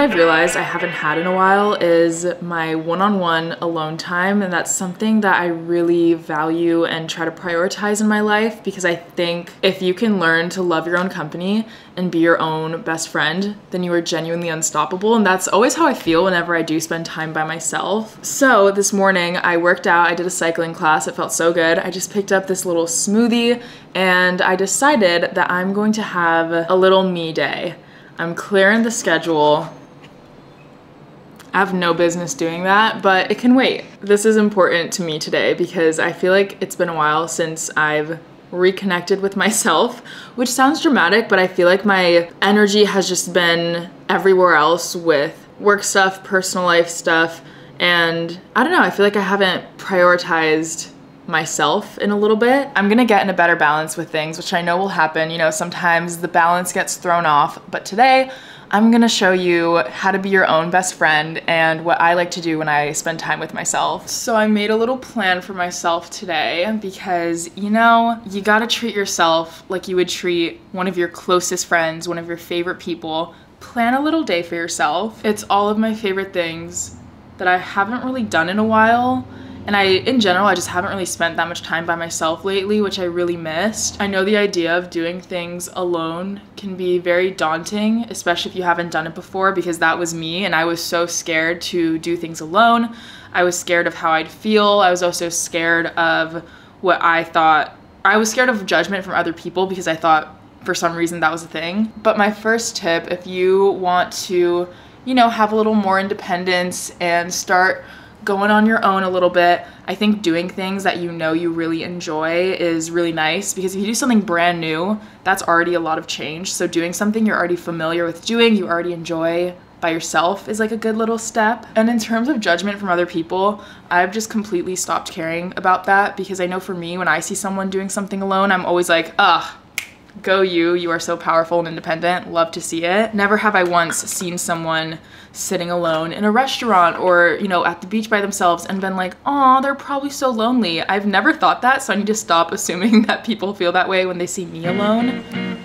that I've realized I haven't had in a while is my one-on-one alone time and that's something that I really value and try to prioritize in my life because I think if you can learn to love your own company and be your own best friend, then you are genuinely unstoppable and that's always how I feel whenever I do spend time by myself. So this morning I worked out, I did a cycling class, it felt so good. I just picked up this little smoothie and I decided that I'm going to have a little me day. I'm clearing the schedule. I have no business doing that, but it can wait. This is important to me today because I feel like it's been a while since I've reconnected with myself, which sounds dramatic, but I feel like my energy has just been everywhere else with work stuff, personal life stuff, and I don't know, I feel like I haven't prioritized myself in a little bit. I'm gonna get in a better balance with things, which I know will happen. You know, sometimes the balance gets thrown off, but today I'm gonna show you how to be your own best friend and what I like to do when I spend time with myself. So I made a little plan for myself today because, you know, you gotta treat yourself like you would treat one of your closest friends, one of your favorite people. Plan a little day for yourself. It's all of my favorite things that I haven't really done in a while and I, in general, I just haven't really spent that much time by myself lately, which I really missed. I know the idea of doing things alone can be very daunting, especially if you haven't done it before, because that was me, and I was so scared to do things alone. I was scared of how I'd feel. I was also scared of what I thought. I was scared of judgment from other people because I thought for some reason that was a thing. But my first tip, if you want to, you know, have a little more independence and start going on your own a little bit. I think doing things that you know you really enjoy is really nice because if you do something brand new, that's already a lot of change. So doing something you're already familiar with doing, you already enjoy by yourself is like a good little step. And in terms of judgment from other people, I've just completely stopped caring about that because I know for me, when I see someone doing something alone, I'm always like, ugh, go you, you are so powerful and independent, love to see it. Never have I once seen someone sitting alone in a restaurant or, you know, at the beach by themselves and been like, oh, they're probably so lonely. I've never thought that, so I need to stop assuming that people feel that way when they see me alone.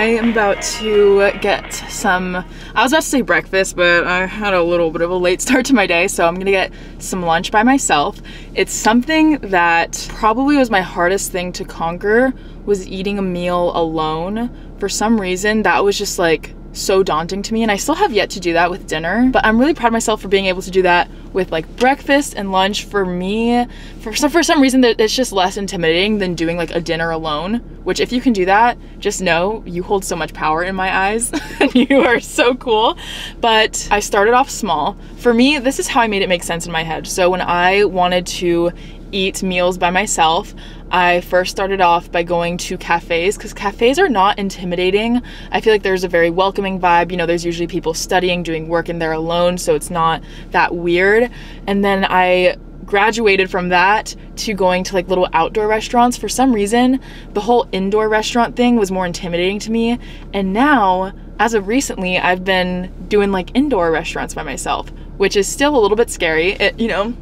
I am about to get some, I was about to say breakfast, but I had a little bit of a late start to my day, so I'm gonna get some lunch by myself. It's something that probably was my hardest thing to conquer, was eating a meal alone. For some reason, that was just like so daunting to me and I still have yet to do that with dinner but I'm really proud of myself for being able to do that with like breakfast and lunch. For me for some for some reason that it's just less intimidating than doing like a dinner alone which if you can do that just know you hold so much power in my eyes. And you are so cool. But I started off small. For me this is how I made it make sense in my head. So when I wanted to eat meals by myself I first started off by going to cafes because cafes are not intimidating. I feel like there's a very welcoming vibe. You know, there's usually people studying, doing work in there alone, so it's not that weird. And then I graduated from that to going to like little outdoor restaurants. For some reason, the whole indoor restaurant thing was more intimidating to me. And now, as of recently, I've been doing like indoor restaurants by myself, which is still a little bit scary. It, you know,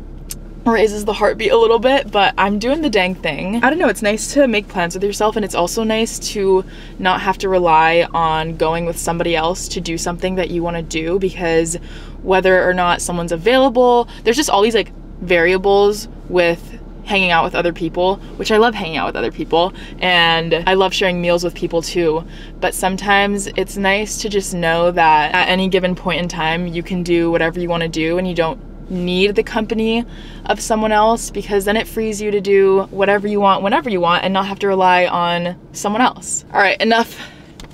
raises the heartbeat a little bit, but I'm doing the dang thing. I don't know, it's nice to make plans with yourself and it's also nice to not have to rely on going with somebody else to do something that you want to do because whether or not someone's available, there's just all these like variables with hanging out with other people, which I love hanging out with other people, and I love sharing meals with people too. But sometimes it's nice to just know that at any given point in time, you can do whatever you want to do and you don't need the company of someone else because then it frees you to do whatever you want whenever you want and not have to rely on someone else. All right, enough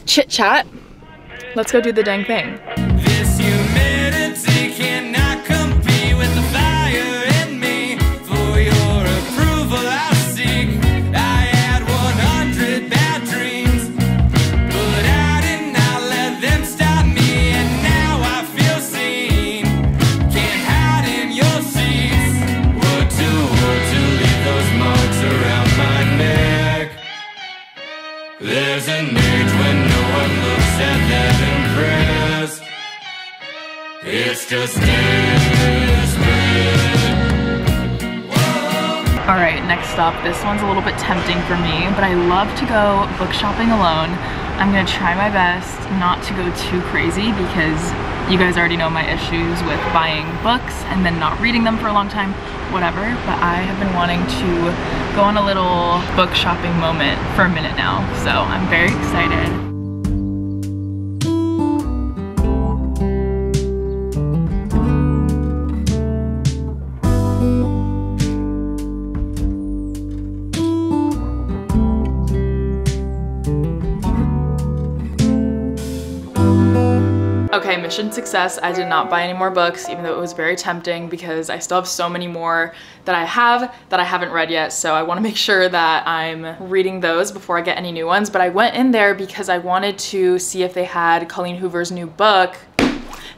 chit chat. Let's go do the dang thing. This one's a little bit tempting for me, but I love to go book shopping alone. I'm gonna try my best not to go too crazy because you guys already know my issues with buying books and then not reading them for a long time, whatever, but I have been wanting to go on a little book shopping moment for a minute now, so I'm very excited. Okay, mission success. I did not buy any more books, even though it was very tempting because I still have so many more that I have that I haven't read yet. So I wanna make sure that I'm reading those before I get any new ones. But I went in there because I wanted to see if they had Colleen Hoover's new book.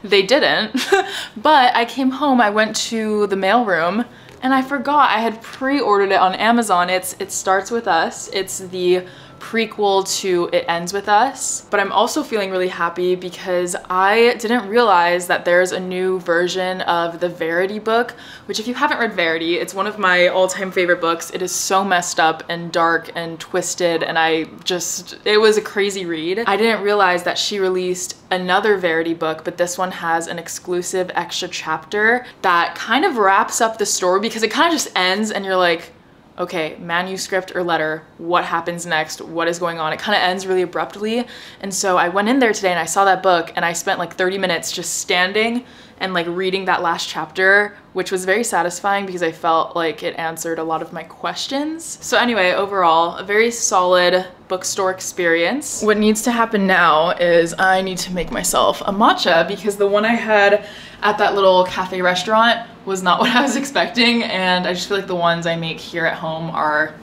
They didn't, but I came home, I went to the mailroom and I forgot I had pre-ordered it on Amazon. It's It Starts With Us. It's the prequel to It Ends With Us. But I'm also feeling really happy because I didn't realize that there's a new version of the Verity book, which if you haven't read Verity, it's one of my all-time favorite books. It is so messed up and dark and twisted and I just, it was a crazy read. I didn't realize that she released another Verity book, but this one has an exclusive extra chapter that kind of wraps up the story because it kind of just ends and you're like, okay, manuscript or letter, what happens next, what is going on. It kind of ends really abruptly. And so I went in there today and I saw that book and I spent like 30 minutes just standing and like reading that last chapter, which was very satisfying because I felt like it answered a lot of my questions. So anyway, overall, a very solid bookstore experience. What needs to happen now is I need to make myself a matcha because the one I had at that little cafe restaurant was not what I was expecting and I just feel like the ones I make here at home are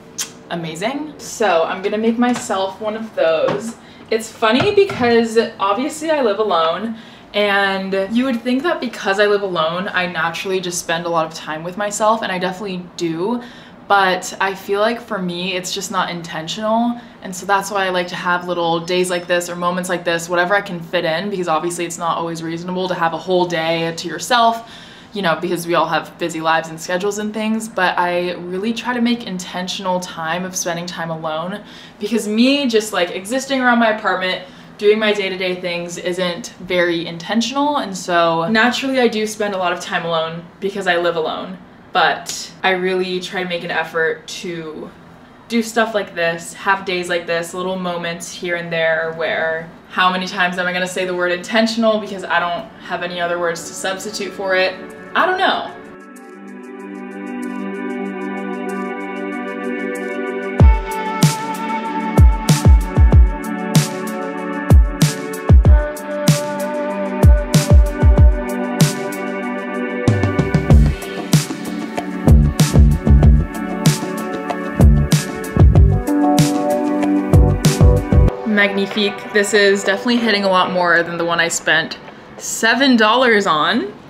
amazing. So I'm gonna make myself one of those. It's funny because obviously I live alone and you would think that because I live alone, I naturally just spend a lot of time with myself and I definitely do. But I feel like for me, it's just not intentional. And so that's why I like to have little days like this or moments like this, whatever I can fit in, because obviously it's not always reasonable to have a whole day to yourself you know, because we all have busy lives and schedules and things, but I really try to make intentional time of spending time alone because me just like existing around my apartment, doing my day-to-day -day things isn't very intentional and so naturally I do spend a lot of time alone because I live alone but I really try to make an effort to do stuff like this, have days like this, little moments here and there where how many times am I gonna say the word intentional because I don't have any other words to substitute for it. I don't know. Magnifique. This is definitely hitting a lot more than the one I spent $7 on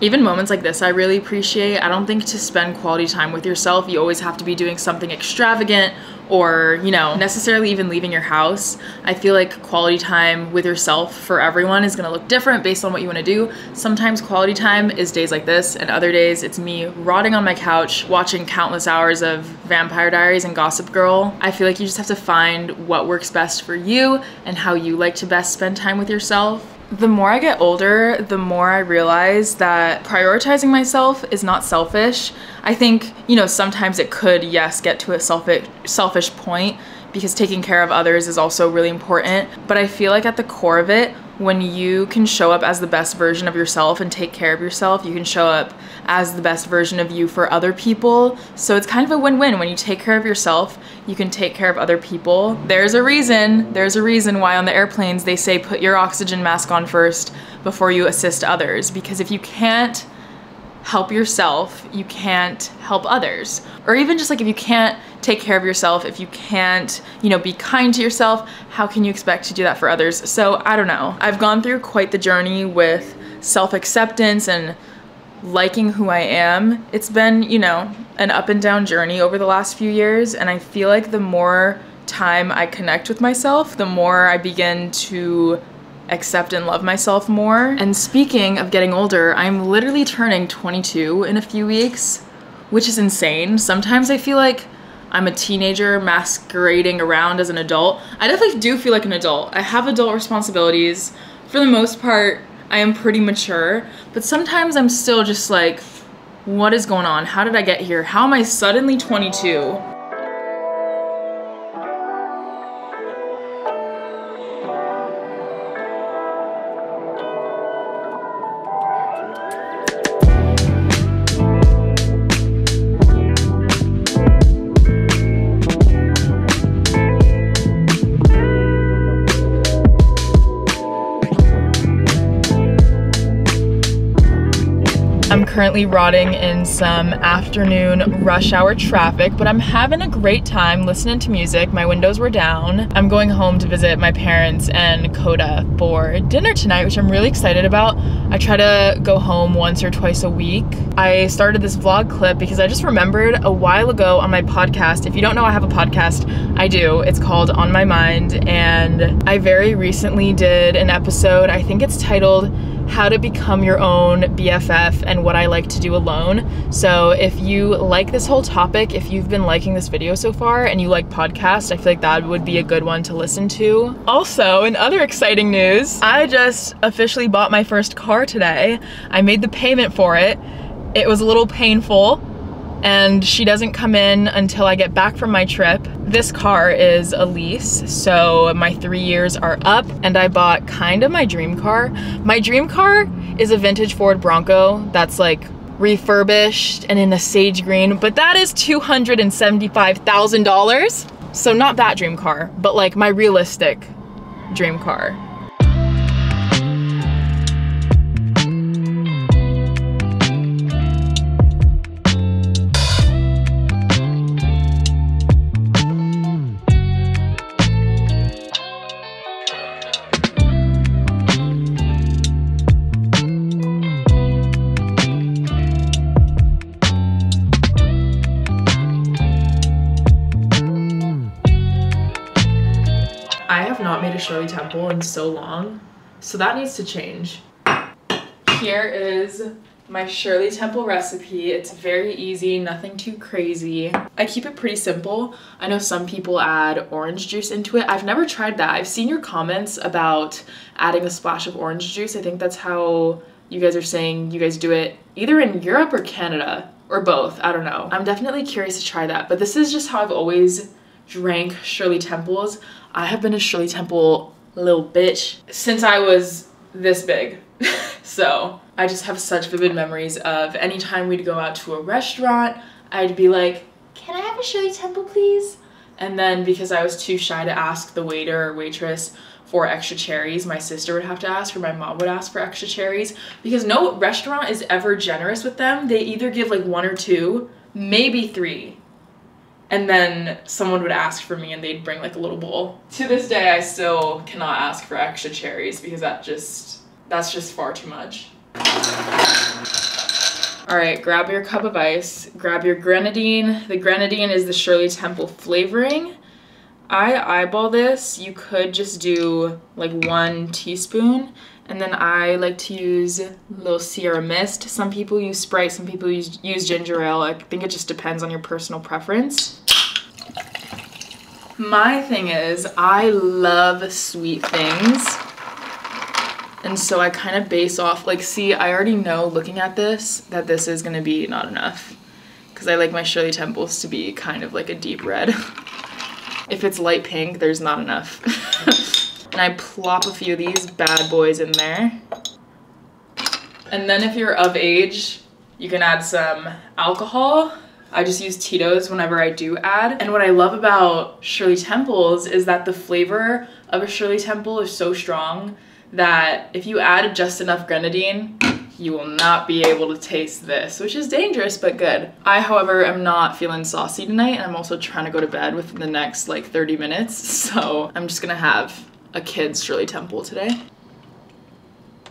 even moments like this I really appreciate. I don't think to spend quality time with yourself, you always have to be doing something extravagant or, you know, necessarily even leaving your house. I feel like quality time with yourself for everyone is gonna look different based on what you wanna do. Sometimes quality time is days like this, and other days it's me rotting on my couch watching countless hours of Vampire Diaries and Gossip Girl. I feel like you just have to find what works best for you and how you like to best spend time with yourself. The more I get older, the more I realize that prioritizing myself is not selfish. I think, you know, sometimes it could, yes, get to a selfish, selfish point because taking care of others is also really important. But I feel like at the core of it, when you can show up as the best version of yourself and take care of yourself, you can show up as the best version of you for other people. So it's kind of a win-win. When you take care of yourself, you can take care of other people. There's a reason, there's a reason why on the airplanes they say put your oxygen mask on first before you assist others. Because if you can't help yourself, you can't help others. Or even just like if you can't take care of yourself, if you can't, you know, be kind to yourself, how can you expect to do that for others? So I don't know. I've gone through quite the journey with self-acceptance and liking who I am. It's been, you know, an up and down journey over the last few years and I feel like the more time I connect with myself, the more I begin to accept and love myself more. And speaking of getting older, I'm literally turning 22 in a few weeks, which is insane. Sometimes I feel like I'm a teenager masquerading around as an adult. I definitely do feel like an adult. I have adult responsibilities. For the most part, I am pretty mature, but sometimes I'm still just like, what is going on? How did I get here? How am I suddenly 22? Currently rotting in some afternoon rush hour traffic, but I'm having a great time listening to music. My windows were down. I'm going home to visit my parents and Coda for dinner tonight, which I'm really excited about. I try to go home once or twice a week. I started this vlog clip because I just remembered a while ago on my podcast. If you don't know I have a podcast, I do. It's called On My Mind, and I very recently did an episode. I think it's titled how to become your own BFF and what I like to do alone. So if you like this whole topic, if you've been liking this video so far and you like podcasts, I feel like that would be a good one to listen to. Also, in other exciting news, I just officially bought my first car today. I made the payment for it. It was a little painful and she doesn't come in until I get back from my trip. This car is a lease, so my three years are up and I bought kind of my dream car. My dream car is a vintage Ford Bronco that's like refurbished and in a sage green, but that is $275,000. So not that dream car, but like my realistic dream car. Shirley Temple in so long. So that needs to change. Here is my Shirley Temple recipe. It's very easy, nothing too crazy. I keep it pretty simple. I know some people add orange juice into it. I've never tried that. I've seen your comments about adding a splash of orange juice. I think that's how you guys are saying you guys do it either in Europe or Canada or both. I don't know. I'm definitely curious to try that, but this is just how I've always drank Shirley Temples. I have been a Shirley Temple little bitch since I was this big. so I just have such vivid memories of anytime we'd go out to a restaurant, I'd be like, can I have a Shirley Temple please? And then because I was too shy to ask the waiter or waitress for extra cherries, my sister would have to ask or my mom would ask for extra cherries because no restaurant is ever generous with them. They either give like one or two, maybe three and then someone would ask for me and they'd bring like a little bowl. To this day, I still cannot ask for extra cherries because that just, that's just far too much. All right, grab your cup of ice, grab your grenadine. The grenadine is the Shirley Temple flavoring. I eyeball this. You could just do like one teaspoon. And then I like to use little Sierra Mist. Some people use Sprite, some people use, use ginger ale. I think it just depends on your personal preference. My thing is, I love sweet things. And so I kind of base off, like, see, I already know looking at this that this is gonna be not enough. Because I like my Shirley Temples to be kind of like a deep red. if it's light pink, there's not enough. and I plop a few of these bad boys in there. And then if you're of age, you can add some alcohol. I just use Tito's whenever I do add. And what I love about Shirley Temples is that the flavor of a Shirley Temple is so strong that if you add just enough grenadine, you will not be able to taste this, which is dangerous but good. I, however, am not feeling saucy tonight and I'm also trying to go to bed within the next like 30 minutes. So I'm just gonna have a kid's Shirley Temple today.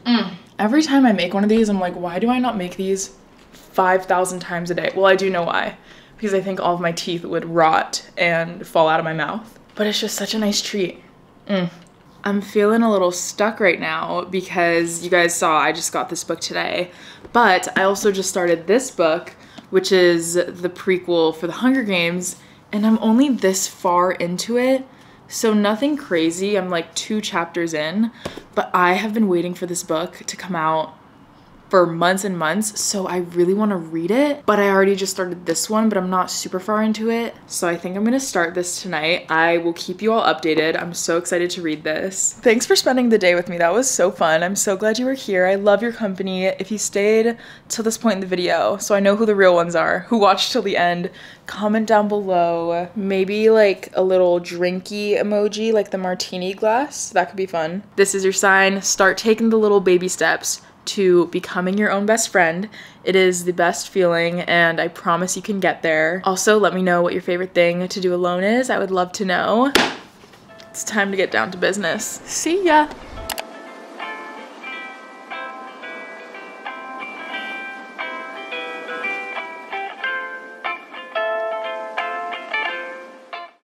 Mm. Every time I make one of these, I'm like, why do I not make these 5,000 times a day? Well, I do know why. Because I think all of my teeth would rot and fall out of my mouth. But it's just such a nice treat. Mm. I'm feeling a little stuck right now because you guys saw I just got this book today. But I also just started this book, which is the prequel for the Hunger Games, and I'm only this far into it. So nothing crazy. I'm like two chapters in, but I have been waiting for this book to come out for months and months, so I really want to read it. But I already just started this one, but I'm not super far into it. So I think I'm gonna start this tonight. I will keep you all updated. I'm so excited to read this. Thanks for spending the day with me. That was so fun. I'm so glad you were here. I love your company. If you stayed till this point in the video, so I know who the real ones are, who watched till the end, comment down below. Maybe like a little drinky emoji, like the martini glass. That could be fun. This is your sign. Start taking the little baby steps to becoming your own best friend. It is the best feeling, and I promise you can get there. Also, let me know what your favorite thing to do alone is. I would love to know. It's time to get down to business. See ya!